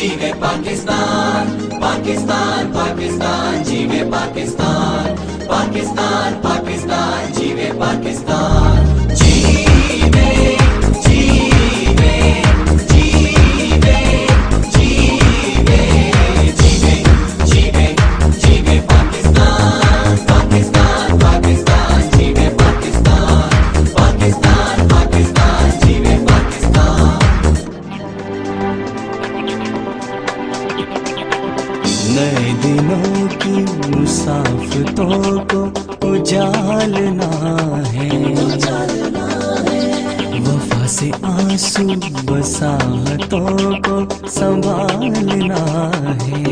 जीवे पाकिस्तान पाकिस्तान पाकिस्तान जीवे पाकिस्तान पाकिस्तान पाकिस्तान जीवे पाकिस्तान। दिनों की मुसाफतों को उजालना है। वफा से आँसू बसाहतों को संभालना है।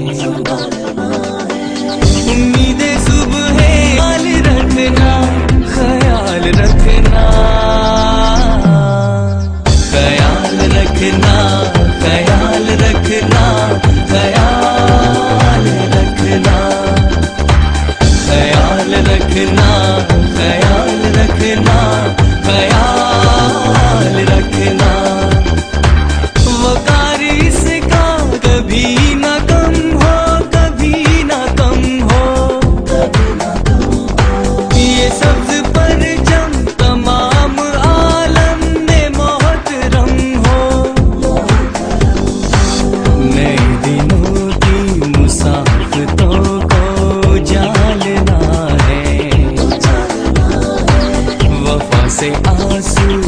उम्मीद सुबह है ख्याल रखना ख्याल रखना से आंसू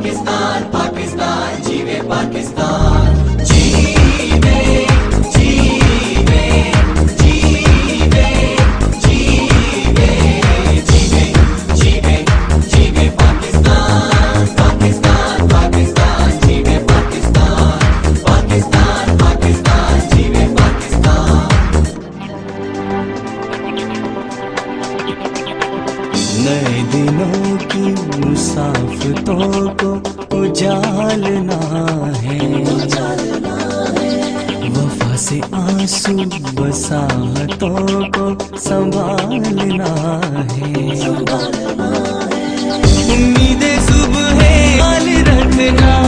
पाकिस्तान पाकिस्तान जीवे पाकिस्तान। रातों को उजालना है। वफा से आँसू बसातों को संभालना है। उम्मीद सुबह है रखना